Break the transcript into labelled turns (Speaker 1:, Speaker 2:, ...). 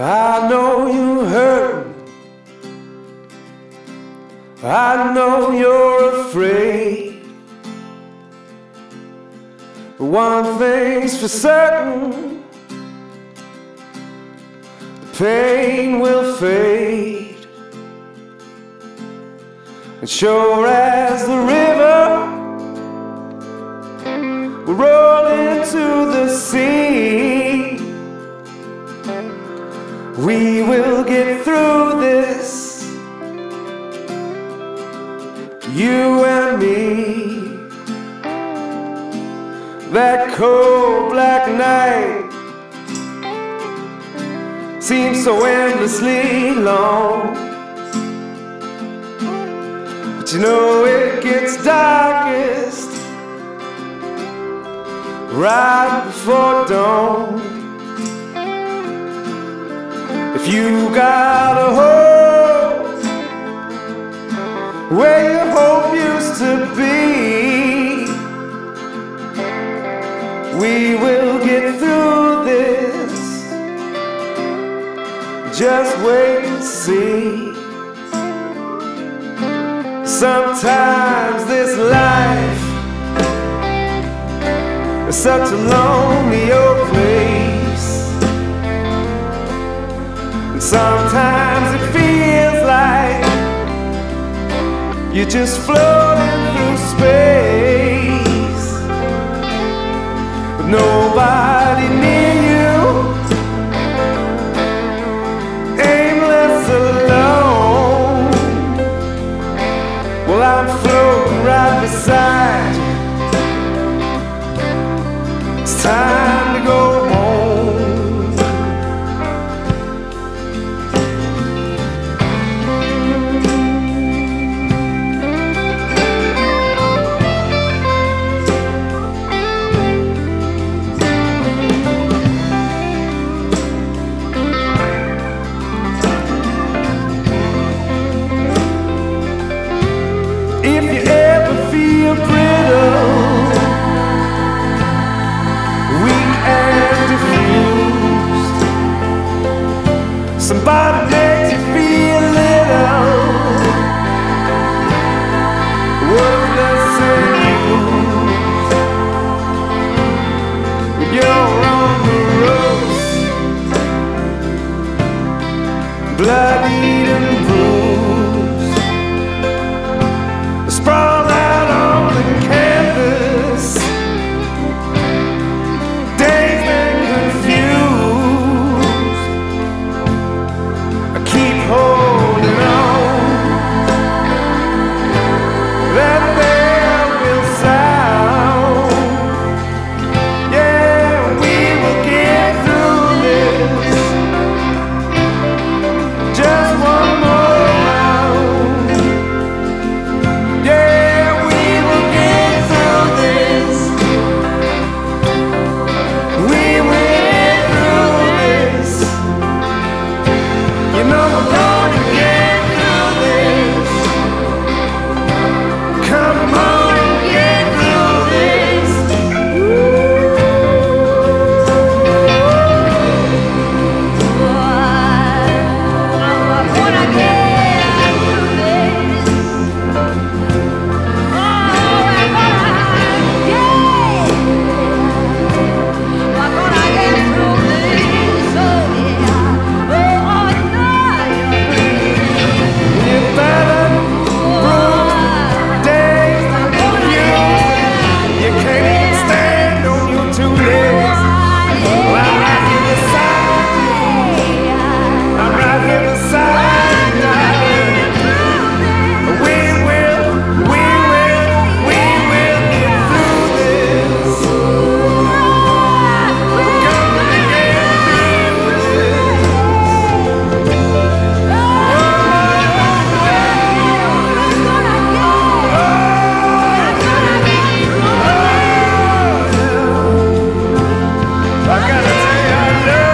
Speaker 1: I know you hurt. I know you're afraid. But one thing's for certain the pain will fade. And sure as the river will roll we will get through this you and me. That cold black night seems so endlessly long. But you know it gets darkest right before dawn. If you got a hope where your hope used to be, we will get through this. Just wait and see. Sometimes this life is such a lonely old just floating through space. With nobody near you, aimless alone. Well, I'm floating right beside you. It's time to go diffused, somebody Thunder!